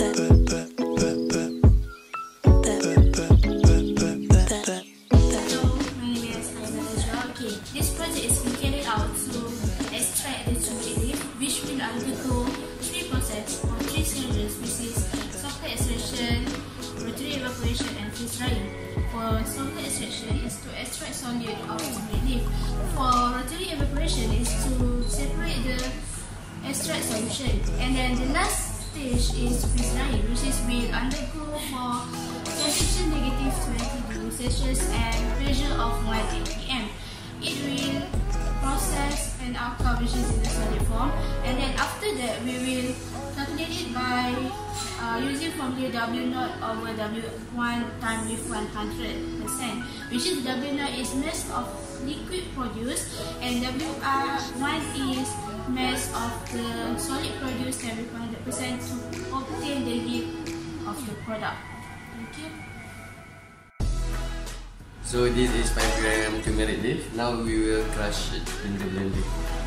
this project is carried out to extract the which will undergo three processes extraction, rotary evaporation, and. For extraction is to extract of. For rotary evaporation is to separate the extract solution, and then the last stage is freeze which is will undergo for temperature negative 20 degrees Celsius and pressure of 1 atm. It will process an outcome which is in the solid form and then after that we will calculate it by uh, using formula W naught over W1 times with 100% which is W naught is mass of liquid produced and WR1 is mass of the solid produced and with 100% to obtain the yield of the product. Thank you. So this is 5 gram turmeric leaf. Now we will crush it in the blender.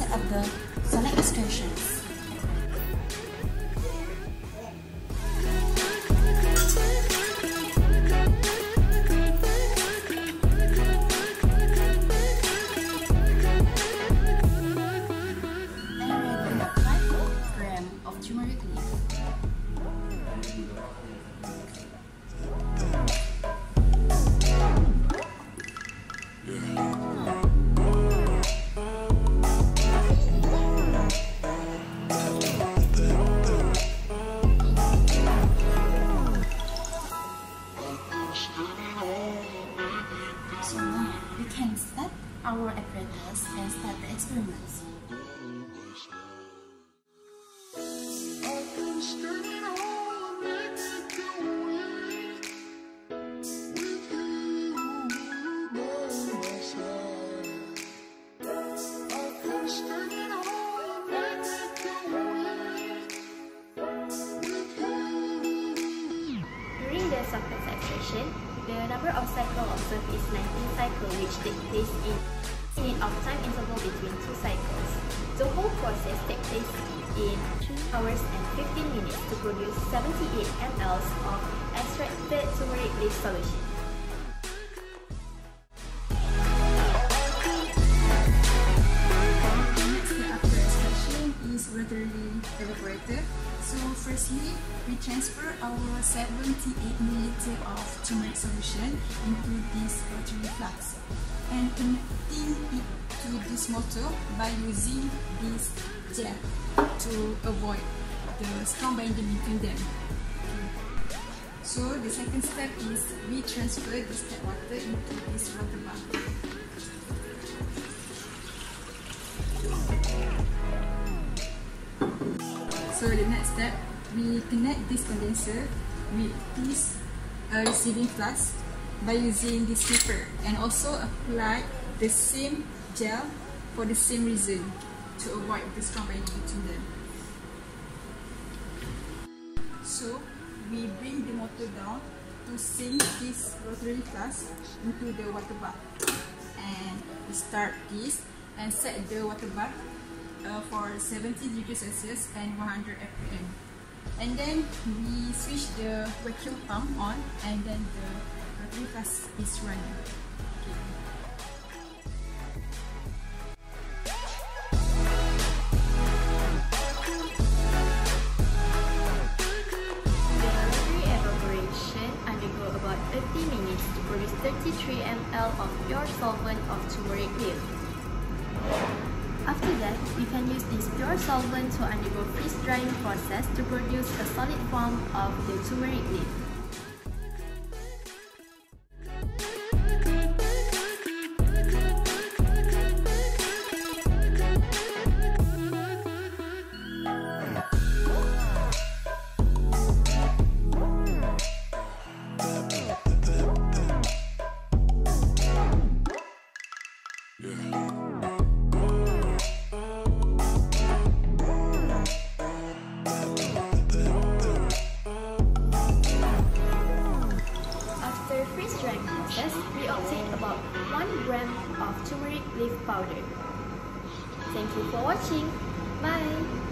Up the Soxhlet extensions. We can start our apparatus and start the experiments. During the the number of cycles observed is 19 cycles which take place in minute of time interval between two cycles. The whole process takes place in 2 hours and 15 minutes to produce 78 ml of extracted turmeric leaf solution. Evaporator. So firstly, we transfer our 78 milliliter of turmeric solution into this rotary flask and connecting it to this motor by using this gel to avoid the strong binding between them. So the second step is we transfer this tap water into this water bath. So the next step, we connect this condenser with this uh, receiving flask by using this slipper and also apply the same gel for the same reason to avoid the strong binding between them. So we bring the motor down to sink this rotary flask into the water bath and start this and set the water bath uh, for 70 degrees Celsius and 100 rpm. And then we switch the vacuum pump on and then the rotary flask is running. The rotary evaporation undergo about 50 minutes to produce 33 ml of pure solvent of turmeric leaf. After that, we can use this pure solvent to undergo freeze drying process to produce a solid form of the turmeric leaf. Process, we obtain about 1 gram of turmeric leaf powder. Thank you for watching. Bye!